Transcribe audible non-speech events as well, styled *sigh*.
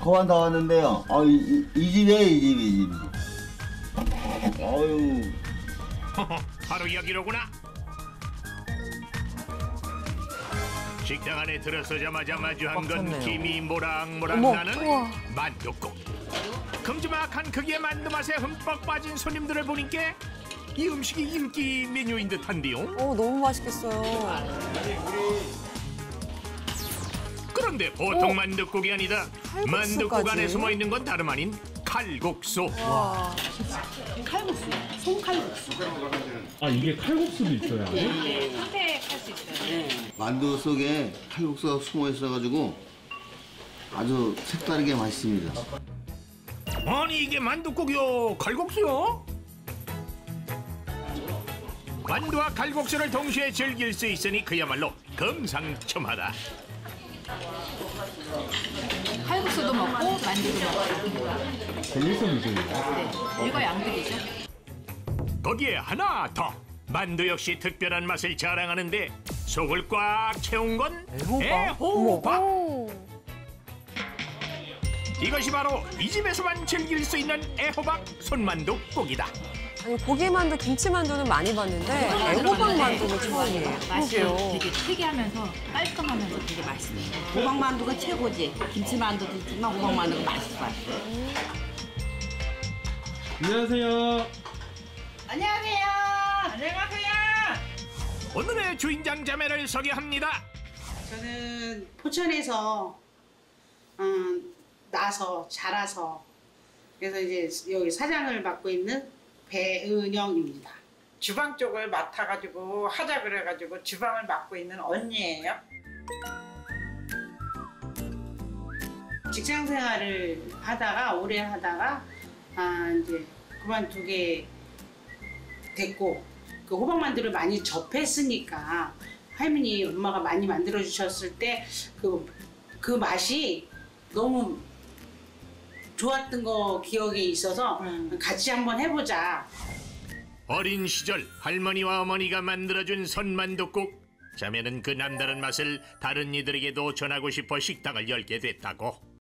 거만 다 왔는데요. 아, 이, 이, 이 집에 이 집이 이 집이. 아유. *laughs* 바로 여기로구나. 식당 안에 들어서자마자 마주한 건. 김이 모락모락 어머, 나는 우와. 만둣국. 큼지막한 크기의 만두 맛에 흠뻑 빠진 손님들을 보니까 이 음식이 인기 메뉴인 듯한데요. 어, 너무 맛있겠어요. 그런데 보통 어? 만둣국이 아니다. 칼국수까지? 만둣국 안에 숨어 있는 건 다름 아닌 칼국수. 와. 칼국수, 송칼국수. 아 이게 칼국수도 있어요. 만두 속에 칼국수가 숨어 있어가지고 아주 색다르게 맛있습니다. 아니 이게 만둣국이요 칼국수요? 만두와 칼국수를 동시에 즐길 수 있으니 그야말로 금상첨화다 칼국수도 먹고 만두도 먹고. 일석이조예요. 이거 양득이죠. 거기에 하나 더 만두 역시 특별한 맛을 자랑하는데 속을 꽉 채운 건 애호박? 애호박 오. 이것이 바로 이 집에서만 즐길 수 있는 애호박 손만두 국이다 아니, 고기만두, 김치만두는 많이 봤는데 애호박 만두는 처음이에요. 맛이 그러게요. 되게 특이하면서 깔끔하면서 되게 맛있어요. 호박 만두가 최고지. 김치만두도 있지만 호박 만두가 맛있어. 안녕하세요. 안녕하세요. 안녕하세요. 오늘의 주인장 자매를 소개합니다 저는 포천에서 음, 나서 자라서 그래서 이제 여기 사장을 맡고 있는 배은영입니다. 주방 쪽을 맡아가지고 하자 그래가지고 주방을 맡고 있는 언니예요. 직장 생활을 하다가 오래 하다가 아 이제 그만두게 됐고 그 호박 만두를 많이 접했으니까 할머니 엄마가 많이 만들어 주셨을 때 그그 맛이 너무 좋았던 거 기억에 있어서 같이 한번 해보자. 어린 시절 할머니와 어머니가 만들어준 손만둣국. 자매는 그 남다른 맛을 다른 이들에게도 전하고 싶어 식당을 열게 됐다고